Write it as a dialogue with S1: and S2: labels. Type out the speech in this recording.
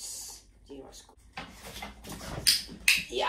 S1: です。よろしくいや